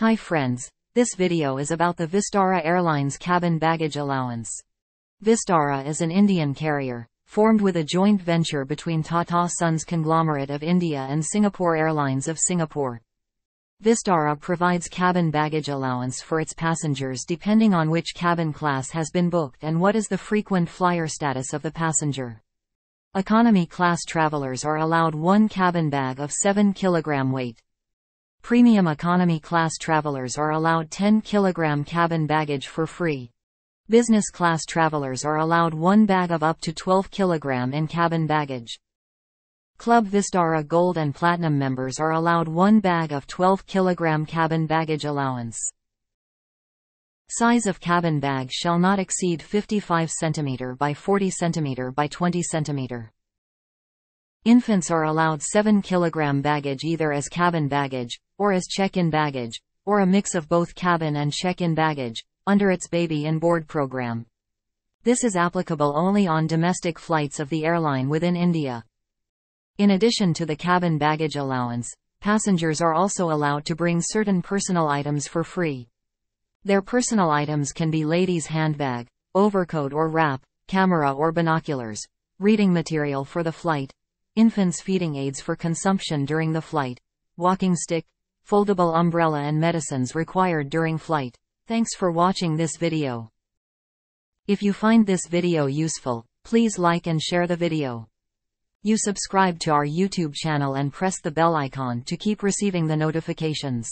Hi friends, this video is about the Vistara Airlines cabin baggage allowance. Vistara is an Indian carrier, formed with a joint venture between Tata Sons Conglomerate of India and Singapore Airlines of Singapore. Vistara provides cabin baggage allowance for its passengers depending on which cabin class has been booked and what is the frequent flyer status of the passenger. Economy class travelers are allowed one cabin bag of 7 kg weight. Premium economy class travelers are allowed 10 kg cabin baggage for free. Business class travelers are allowed one bag of up to 12 kg in cabin baggage. Club Vistara Gold and Platinum members are allowed one bag of 12 kg cabin baggage allowance. Size of cabin bag shall not exceed 55 cm by 40 cm by 20 cm. Infants are allowed 7 kg baggage either as cabin baggage, or as check-in baggage, or a mix of both cabin and check-in baggage, under its Baby in Board program. This is applicable only on domestic flights of the airline within India. In addition to the cabin baggage allowance, passengers are also allowed to bring certain personal items for free. Their personal items can be ladies' handbag, overcoat or wrap, camera or binoculars, reading material for the flight, infants' feeding aids for consumption during the flight, walking stick, foldable umbrella and medicines required during flight. Thanks for watching this video. If you find this video useful, please like and share the video. You subscribe to our YouTube channel and press the bell icon to keep receiving the notifications.